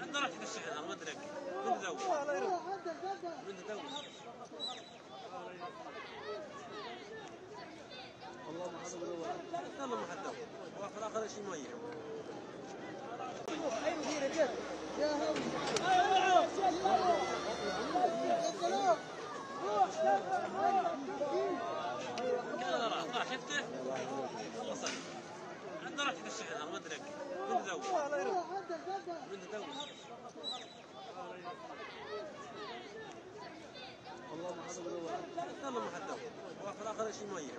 عندنا راح كذا الشيء ما ادري من ذوق من ذوق اللهم حد الأول اللهم حد الأول وفي الآخر شيء ميه كان راح راح شفته وصل عندنا راح كذا الشيء ما ادري ذوق من ذوق والله ما حد والله ما حد وفي الآخر شي ميه